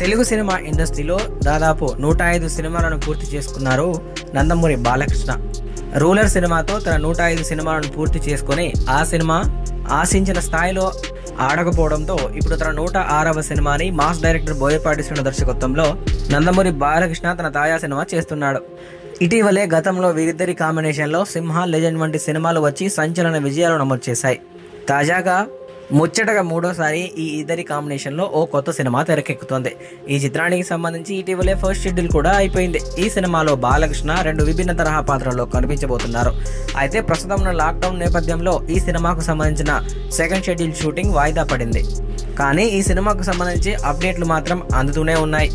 Telugu cinema ఇండస్ట్రీలో దాదాపు నూట ఐదు సినిమాలను పూర్తి చేసుకున్నారు నందమూరి బాలకృష్ణ. రూలర్ సినిమాతో తన నూట ఐదు సినిమాలను పూర్తి చేసుకుని ఆ సినిమా ఆశించిన స్థాయిలో ఆడకపోవడంతో ఇప్పుడు తన నూట ఆరవ సినిమాని మాస్ డైరెక్టర్ బోయపాటి శ్రీను దర్శకత్వంలో నందమూరి బాలకృష్ణ తన తాజా సినిమా చేస్తున్నాడు. ఇటీవలే గతంలో వీరిద్దరి కాంబినేషన్లో సింహ లెజెండ్ వంటి సినిమాలు వచ్చి సంచలన విజయాలు నమోదు చేశాయి. తాజాగా ముచ్చటగా మూడోసారి ఈ ఇద్దరి కాంబినేషన్లో ఓ కొత్త సినిమా తెరకెక్కుతోంది. ఈ చిత్రానికి సంబంధించి ఇటీవలే ఫస్ట్ షెడ్యూల్ కూడా అయిపోయింది. ఈ సినిమాలో బాలకృష్ణ రెండు విభిన్న తరహా పాత్రల్లో కనిపించబోతున్నారు. అయితే ప్రస్తుతం ఉన్న లాక్డౌన్ నేపథ్యంలో ఈ సినిమాకు సంబంధించిన సెకండ్ షెడ్యూల్ షూటింగ్ వాయిదా పడింది. కానీ ఈ సినిమాకు సంబంధించి అప్డేట్లు మాత్రం అందుతూనే ఉన్నాయి.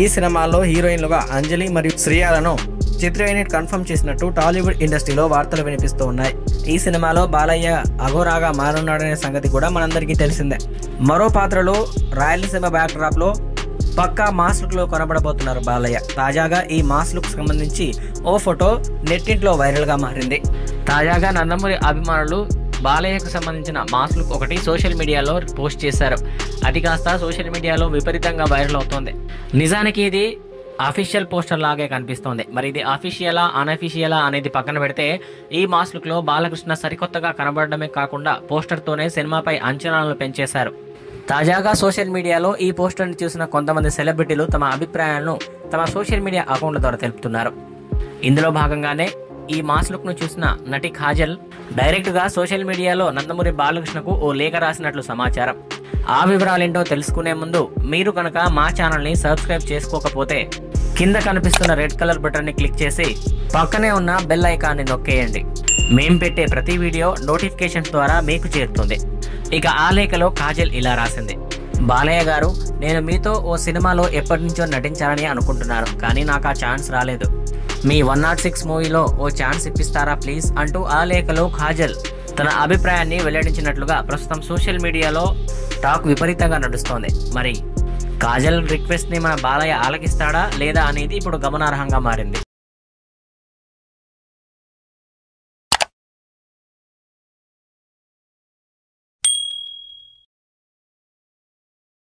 ఈ సినిమాలో హీరోయిన్లుగా అంజలి మరియు శ్రియాలను చిత్ర యూనిట్ కన్ఫర్మ్ చేసినట్టు టాలీవుడ్ ఇండస్ట్రీలో వార్తలు వినిపిస్తూ ఉన్నాయి ఈ సినిమాలో బాలయ్య అఘోరాగా మారున్నాడనే సంగతి కూడా మనందరికీ తెలిసిందే. మరో పాత్రలో రాయలసీమ బ్యాక్డ్రాప్లో పక్కా మాస్ లుక్లో బాలయ్య. తాజాగా ఈ మాస్ లుక్ సంబంధించి ఓ ఫోటో నెట్టింట్లో వైరల్గా మారింది. తాజాగా నందమూరి అభిమానులు బాలయ్యకు సంబంధించిన మాస్ లుక్ ఒకటి సోషల్ మీడియాలో పోస్ట్ చేశారు. అది కాస్త సోషల్ మీడియాలో విపరీతంగా వైరల్ అవుతోంది. నిజానికి ఇది అఫీషియల్ పోస్టర్ లాగే కనిపిస్తోంది. మరి ఇది అఫీషియలా అనఫీషియలా అనేది పక్కన పెడితే ఈ మాస్లో బాలకృష్ణ సరికొత్తగా కనబడడమే కాకుండా పోస్టర్తోనే సినిమాపై అంచనాలను పెంచేశారు. తాజాగా సోషల్ మీడియాలో ఈ పోస్టర్ని చూసిన కొంతమంది సెలబ్రిటీలు తమ అభిప్రాయాలను తమ సోషల్ మీడియా అకౌంట్ల ద్వారా తెలుపుతున్నారు. ఇందులో భాగంగానే ఈ మాస్ లుక్ను చూసిన నటి ఖాజల్ డైరెక్ట్గా సోషల్ మీడియాలో నందమూరి బాలకృష్ణకు ఓ లేఖ రాసినట్లు సమాచారం. ఆ వివరాలేంటో తెలుసుకునే ముందు మీరు కనుక మా ఛానల్ని సబ్స్క్రైబ్ చేసుకోకపోతే కింద కనిపిస్తున్న రెడ్ కలర్ బటన్ని క్లిక్ చేసి పక్కనే ఉన్న బెల్ ఐకాన్ని నొక్కేయండి. మేం పెట్టే ప్రతి వీడియో నోటిఫికేషన్ ద్వారా మీకు చేరుతుంది. ఇక ఆ లేఖలో కాజల్ ఇలా రాసింది. బాలయ్య గారు నేను మీతో ఓ సినిమాలో ఎప్పటి నుంచో నటించాలని అనుకుంటున్నాను కానీ నాకు ఆ ఛాన్స్ రాలేదు. మీ వన్ నాట్ సిక్స్ మూవీలో ఓ ఛాన్స్ ఇప్పిస్తారా ప్లీజ్? అంటూ ఆ లేఖలో ఖాజల్ తన అభిప్రాయాన్ని వెల్లడించినట్లుగా ప్రస్తుతం సోషల్ మీడియాలో టాక్ విపరీతంగా నడుస్తోంది. మరి కాజల్ రిక్వెస్ట్ని మన బాలయ్య ఆలకిస్తాడా లేదా అనేది ఇప్పుడు గమనార్హంగా మారింది.